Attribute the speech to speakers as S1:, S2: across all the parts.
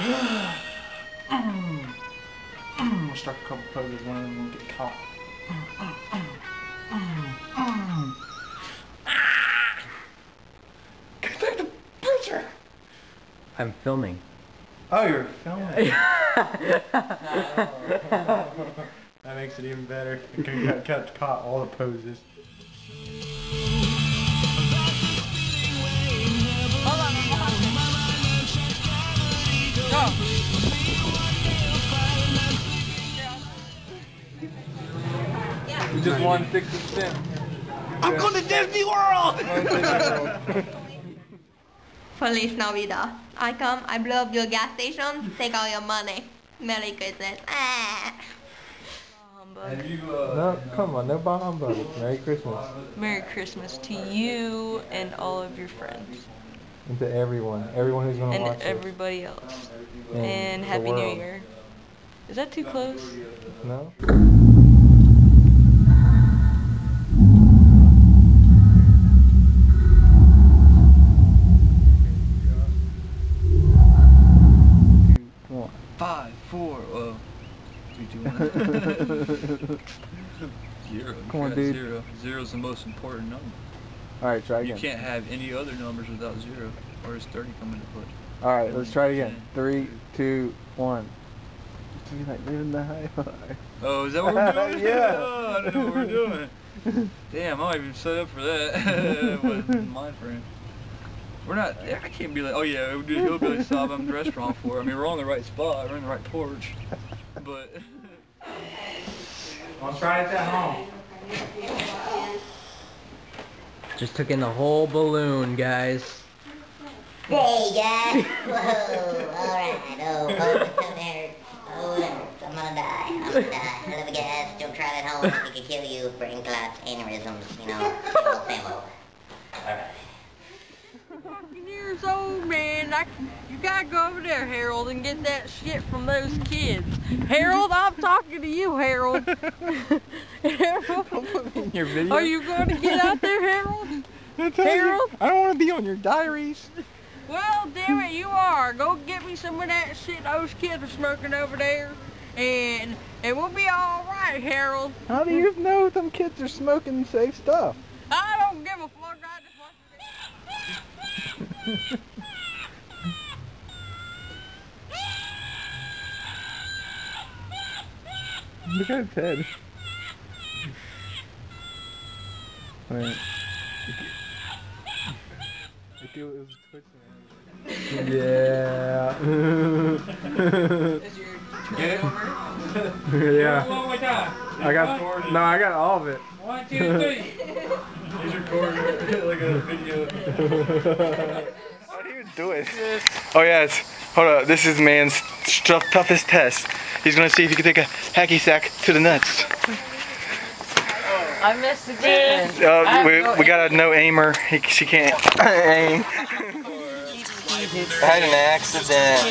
S1: We'll start a couple poses, one of them will get caught. Get back the picture!
S2: I'm filming.
S1: Oh, you're filming. that makes it even better. You can cut, cut, caught all the poses.
S3: You just won 60.
S1: I'm going to Disney World!
S4: Feliz Navidad. I come, I blow up your gas station, take all your money. Merry Christmas. Ah.
S3: Have you, uh,
S5: No, come on, no bah humbug. Merry Christmas.
S6: Merry Christmas to you and all of your friends
S5: And to everyone. Everyone who's going to watch
S6: and
S5: watch
S6: everybody else.
S5: this.
S6: And Happy New. Year. Is that too close?
S5: No?
S3: Zero.
S5: Come on, dude.
S3: Zero. Zero's the most important number.
S5: Alright, try again.
S3: You can't have any other numbers without zero, or does 30 coming into play?
S5: Alright, let's try it again. Three, two, one. Be like living the high five.
S3: Oh, is that what we're doing?
S5: Yeah.
S3: oh, I know what we're doing. Damn, I'm not even set up for that. Wasn't my friend. We're not, I can't be like, oh yeah, we'll do a hillbilly stop at the restaurant for. I mean, we're on the right spot, we're in the right porch. But,
S1: I'll try it at home.
S2: Just took in the whole balloon, guys.
S7: Hey guys! Whoa! Alright, oh, oh, it hurts. Oh, it hurts. Oh, I'm gonna die. I'm gonna die. I love you guys. Don't try it at home. It can kill you. Brain clots, aneurysms, you know, same old, same old. Alright.
S6: Fucking years old, oh, man. I, you gotta go over there, Harold, and get that shit from those kids. Harold, I'm talking to you, Harold. Harold,
S5: In your video?
S6: are you going to get out there, Harold?
S5: I you,
S6: Harold?
S5: I don't want to be on your diaries.
S6: Well, damn it, you are. Go get me some of that shit those kids are smoking over there, and and we'll be all right, Harold.
S5: How do you know them kids are smoking safe stuff?
S6: I don't give a fuck. I just want
S5: Look at his head. Wait. Like it was twitching. Yeah.
S1: Get it?
S5: yeah.
S1: One more time.
S5: I got no, I got all of it.
S1: One, two, three. He's recording like a video.
S5: What are you doing? Oh yeah, it's, hold up. This is man's toughest test. He's gonna see if he can take a hacky sack to the nuts.
S6: I missed again.
S5: Uh, we, we got a no aimer. He, she can't aim. I had an accident.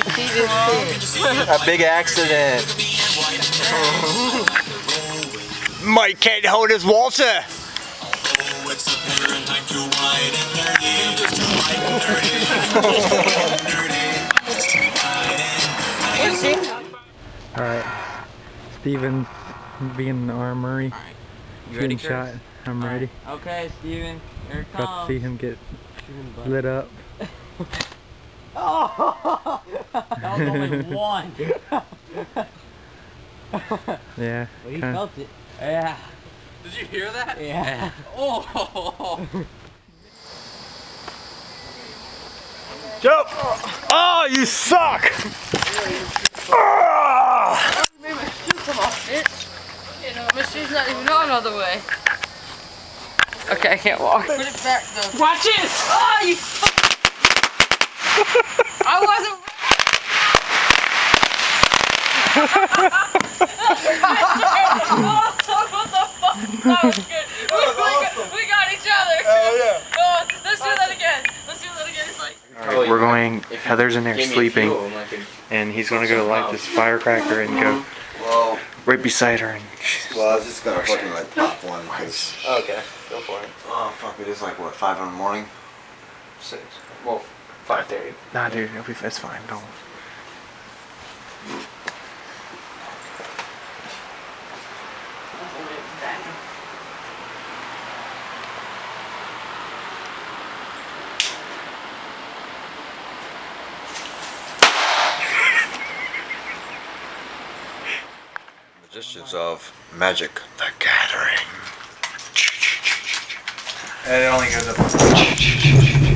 S5: A big accident. Mike can't hold his Walter. All right, Steven being in the armory,
S3: you ready,
S5: getting shot. I'm ready.
S6: Okay, Steven, here it
S5: About to see him get lit up.
S6: Oh, that was only one.
S5: Yeah.
S6: But he
S5: kinda-
S6: felt it. Yeah.
S3: Did you hear that?
S6: Yeah.
S3: Oh!
S5: Jump! Oh, you suck! Ah!
S6: You know, my shoe's not even on all the way. Okay, I can't walk. Put it back though. Watch it! Oh, you. I wasn't. what the fuck? That was good. We, we got, we got each other.
S5: Oh, yeah.
S6: Oh, let's do that again. Let's do that again. It's like.
S5: Alright, we're going, Heather's in there sleeping, and he's gonna go light this firecracker and go
S8: well,
S5: right beside her. And
S8: well, I was just gonna fucking like pop one. Oh,
S2: okay, go for it.
S8: Oh fuck! It is like what five in the morning.
S2: Six. Well, five thirty.
S5: Nah, dude, it'll be it's fine. Don't.
S8: Distance of Magic the Gathering.
S1: And it only goes up.